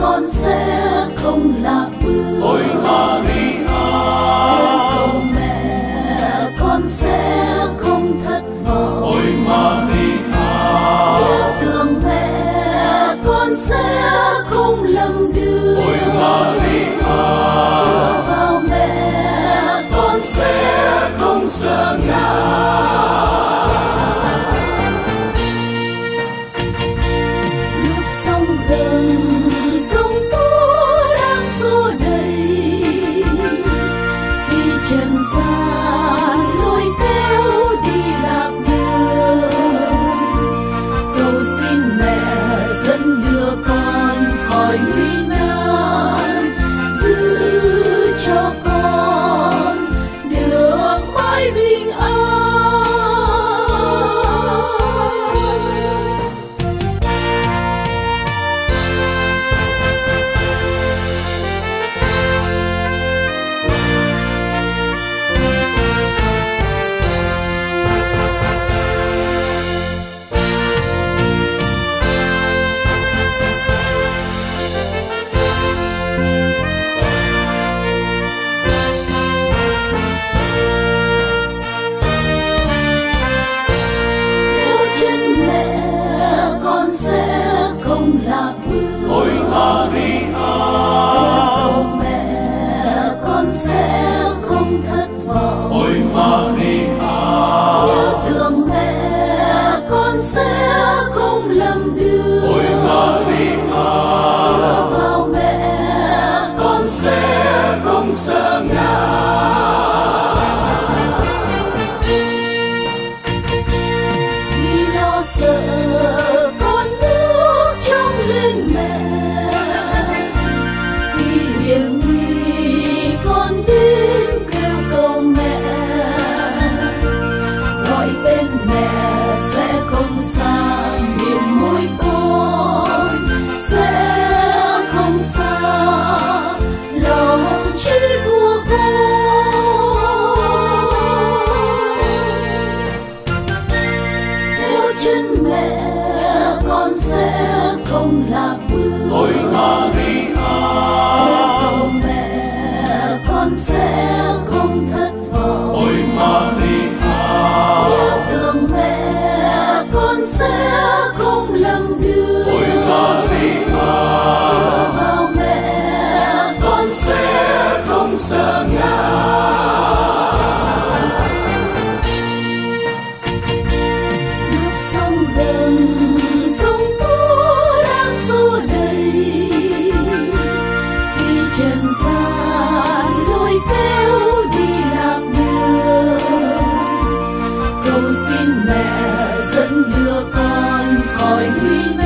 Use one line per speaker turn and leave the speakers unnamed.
con sẽ không làm You. chân mẹ con sẽ không làm bừa.
Ôi Maria
mẹ con sẽ không thất xin mẹ dẫn đưa con khỏi nguy